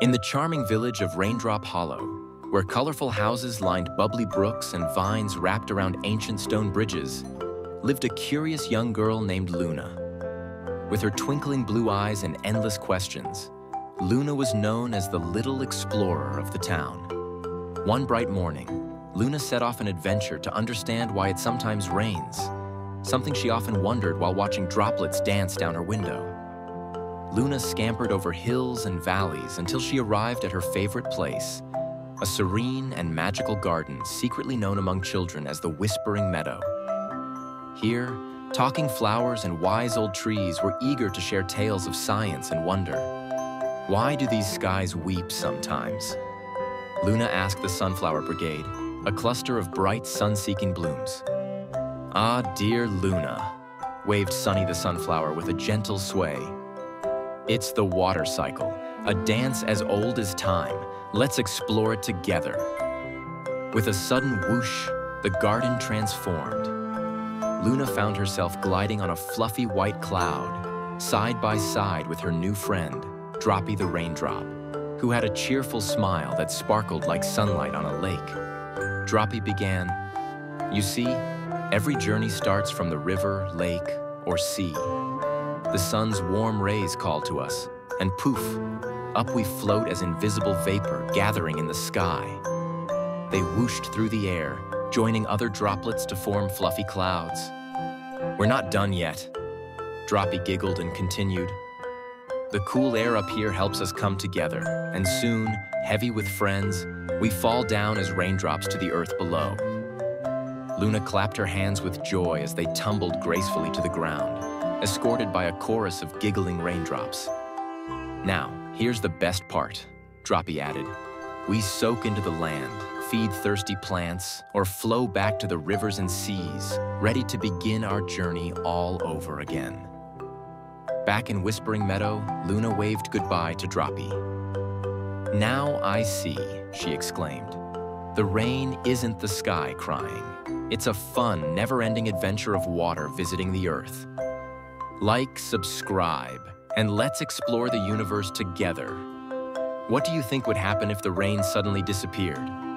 In the charming village of Raindrop Hollow, where colorful houses lined bubbly brooks and vines wrapped around ancient stone bridges, lived a curious young girl named Luna. With her twinkling blue eyes and endless questions, Luna was known as the little explorer of the town. One bright morning, Luna set off an adventure to understand why it sometimes rains, something she often wondered while watching droplets dance down her window. Luna scampered over hills and valleys until she arrived at her favorite place, a serene and magical garden secretly known among children as the Whispering Meadow. Here, talking flowers and wise old trees were eager to share tales of science and wonder. Why do these skies weep sometimes? Luna asked the Sunflower Brigade, a cluster of bright sun-seeking blooms. Ah, dear Luna, waved Sunny the Sunflower with a gentle sway. It's the water cycle, a dance as old as time. Let's explore it together. With a sudden whoosh, the garden transformed. Luna found herself gliding on a fluffy white cloud, side by side with her new friend, Droppy the Raindrop, who had a cheerful smile that sparkled like sunlight on a lake. Droppy began, You see, every journey starts from the river, lake, or sea. The sun's warm rays call to us, and poof, up we float as invisible vapor gathering in the sky. They whooshed through the air, joining other droplets to form fluffy clouds. We're not done yet. Droppy giggled and continued. The cool air up here helps us come together, and soon, heavy with friends, we fall down as raindrops to the earth below. Luna clapped her hands with joy as they tumbled gracefully to the ground escorted by a chorus of giggling raindrops. Now, here's the best part, Droppy added. We soak into the land, feed thirsty plants, or flow back to the rivers and seas, ready to begin our journey all over again. Back in Whispering Meadow, Luna waved goodbye to Droppy. Now I see, she exclaimed. The rain isn't the sky crying. It's a fun, never-ending adventure of water visiting the earth. Like, subscribe, and let's explore the universe together. What do you think would happen if the rain suddenly disappeared?